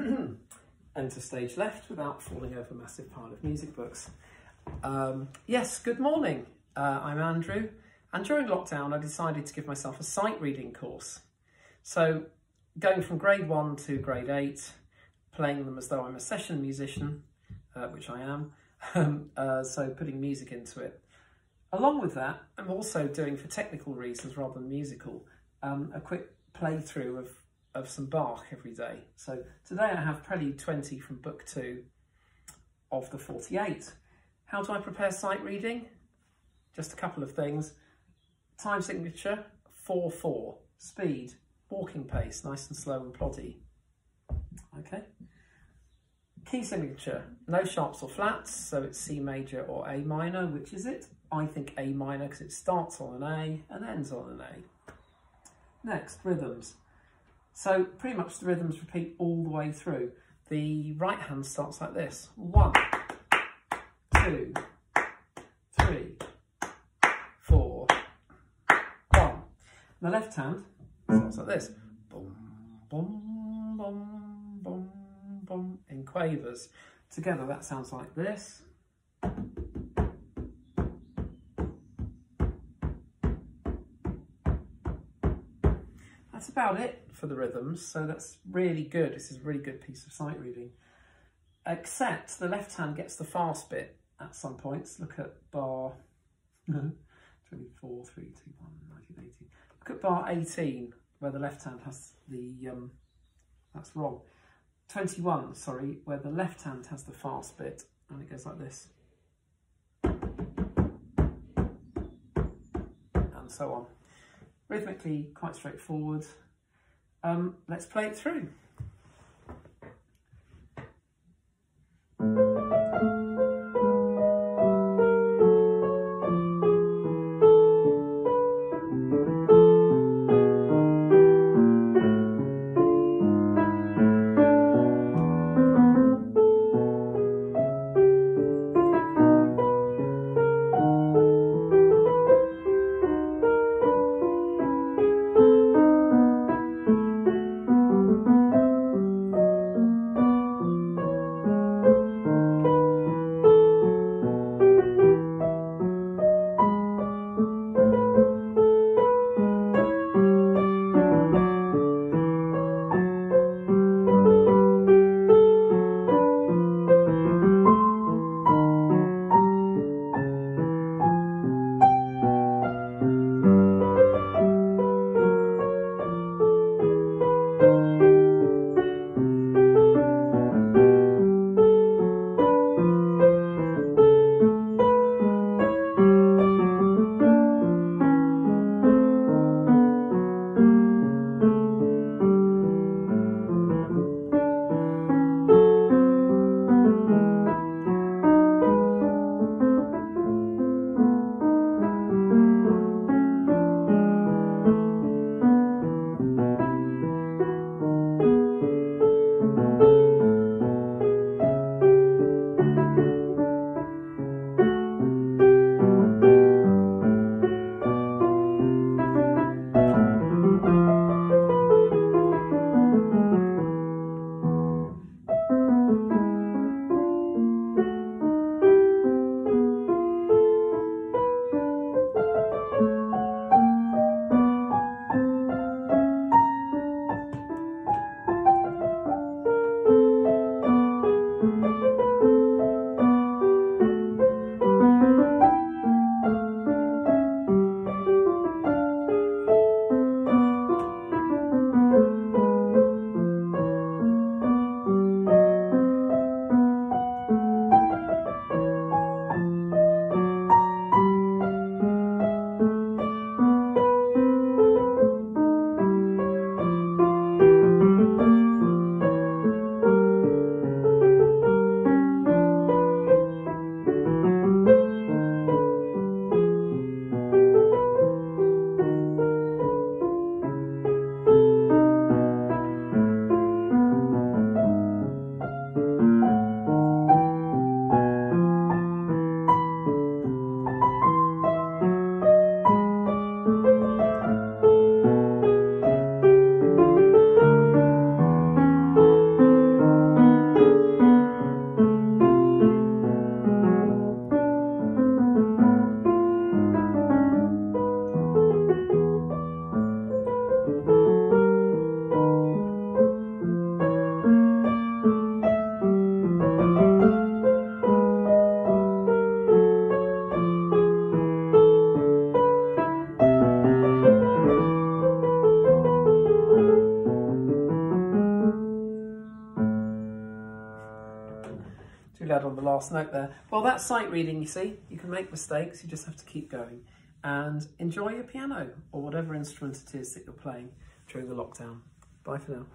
enter stage left without falling over a massive pile of music books. Um, yes, good morning. Uh, I'm Andrew, and during lockdown, I decided to give myself a sight reading course. So, going from grade one to grade eight, playing them as though I'm a session musician, uh, which I am, um, uh, so putting music into it. Along with that, I'm also doing, for technical reasons rather than musical, um, a quick playthrough of of some Bach every day. So today I have Prelude 20 from Book 2 of the 48. How do I prepare sight reading? Just a couple of things. Time signature, 4-4. Speed, walking pace, nice and slow and ploddy. Okay. Key signature, no sharps or flats, so it's C major or A minor. Which is it? I think A minor because it starts on an A and ends on an A. Next, rhythms. So pretty much the rhythms repeat all the way through. The right hand starts like this. One, two, three, four, one. The left hand starts like this. Boom, boom, boom, boom, boom, in quavers. Together that sounds like this. That's about it for the rhythms, so that's really good. This is a really good piece of sight reading. Except the left hand gets the fast bit at some points. Look at bar 24, 3, 2, 1, 1980. Look at bar 18, where the left hand has the, um, that's wrong. 21, sorry, where the left hand has the fast bit, and it goes like this. And so on. Rhythmically quite straightforward. Um, let's play it through. Note there. Well, that's sight reading, you see. You can make mistakes, you just have to keep going. And enjoy your piano or whatever instrument it is that you're playing during the lockdown. Bye for now.